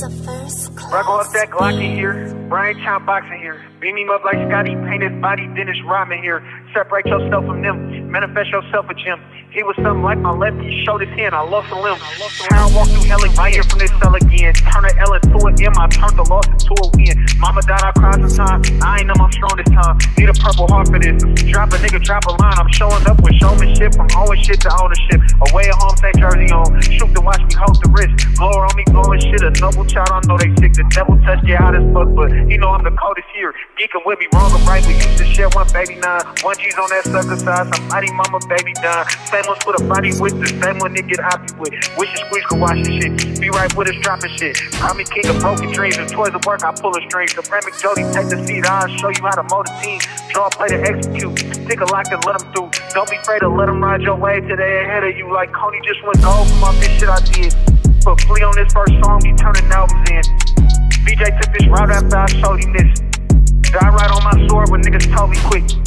Rock off that Glock in here. Brian Chomp boxing here. Beam him up like Scotty. Paint his body, Dennis Rodman here. Separate yourself from them. Manifest yourself a gym. He was something like my left, he showed his hand, I lost a limb. How I walk through hell and right here from this cell again. Turn a L into an M, I turned the loss into a win. Mama died, I cried some time. I ain't know I'm strong purple heart for this. Drop a nigga, drop a line. I'm showing up with showmanship from shit to ownership. Away at home, St. Jersey on. Shoot to watch me hold the wrist. Blower on me, blowing shit. A noble child, I know they sick. The devil touch get hot as fuck, but you know I'm the coldest here. Geeking with me, wrong or right. We used to share one baby nine. One G's on that sucker side. Somebody mama baby done. Same ones for the body with the same one they get happy with. Wish the squeeze could watch this shit. Be right with us dropping shit. Call me king of broken dreams and toys of work. I pull a string. Ceramic Jody, take the seat. I'll show you how to mold a team. Draw play to execute. Stick a lock and let them through. Don't be afraid to let them ride your way they ahead of you. Like Kony just went gold from all this shit I did. But Flea on this first song, he turning albums in. BJ took this route after I showed him this. Die right on my sword when niggas told me quick.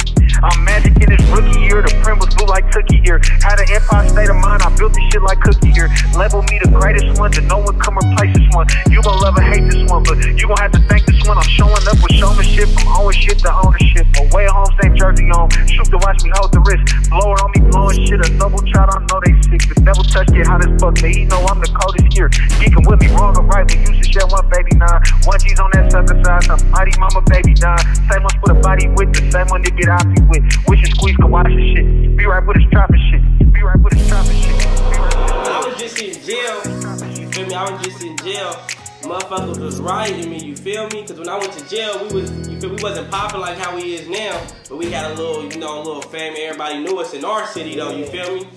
Print was blue like cookie here. Had an empire state of mind. I built this shit like cookie here. Level me the greatest one. To no one come replace this one. You gon' love or hate this one, but you gon' have to thank this one. I'm showing up with showmanship from owning shit to ownership. Away home, St. Jersey on. Shoot to watch me hold the wrist. Blower on me blowing shit. A double child, I know they sick. The devil touch get hot as fuck. They know I'm the coldest here. Geeking with me wrong or right. We used to share one baby nine. One G's on that sucker side. Somebody mama baby nine. Same one for the body with the same one to get happy with. Wishing squeeze can watch this shit. Be right with shit. Be right with shit. I was just in jail. You feel me? I was just in jail. Motherfuckers was rioting me, you feel me? Cause when I went to jail, we was you feel we wasn't popping like how we is now, but we had a little, you know, a little family. Everybody knew us in our city though, you feel me?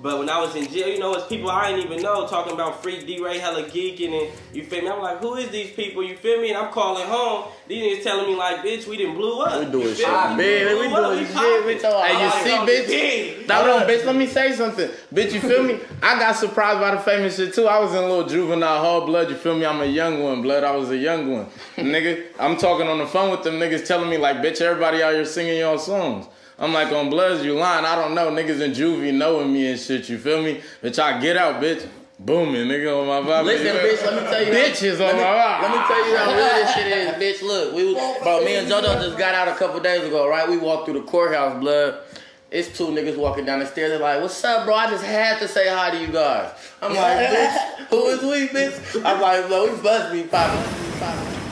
But when I was in jail, you know, it's people I didn't even know talking about free D-Ray hella geeking and you feel me? I'm like, who is these people? You feel me? And I'm calling home. These niggas telling me like, bitch, we didn't blew up. We You doing feel shit ah, man. big. We blew up, doing shit. popping. We talking- Hey, you see, bitch? big. Hold on, bitch. Let me say something, bitch. You feel me? I got surprised by the famous shit too. I was in a little juvenile hall, blood. You feel me? I'm a young one, blood. I was a young one, nigga. I'm talking on the phone with them niggas, telling me like, bitch, everybody out here singing your songs. I'm like, on Bloods, you lying. I don't know. Niggas in juvie knowing me and shit. You feel me? Bitch, I get out, bitch. Booming, nigga, on my vibe. Listen, bitch, let me tell you. Bitches on me, my vibe. Let me tell you how real this shit is, bitch. Look, we was, bro, me and JoJo just got out a couple days ago, right? We walked through the courthouse, blood. It's two niggas walking down the stairs. They're like, "What's up, bro? I just had to say hi to you guys." I'm like, "Bitch, who is we, bitch?" I'm like, "Bro, we must be popping."